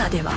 ただでは。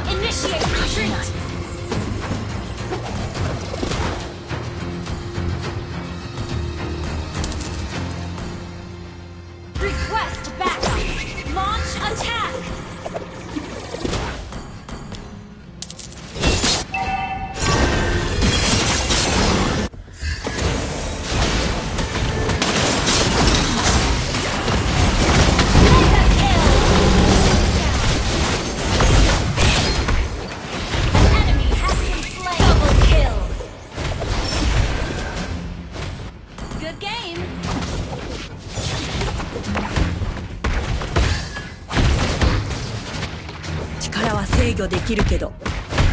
制御できるけど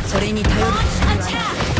それに頼るつもりは Launch ない attack.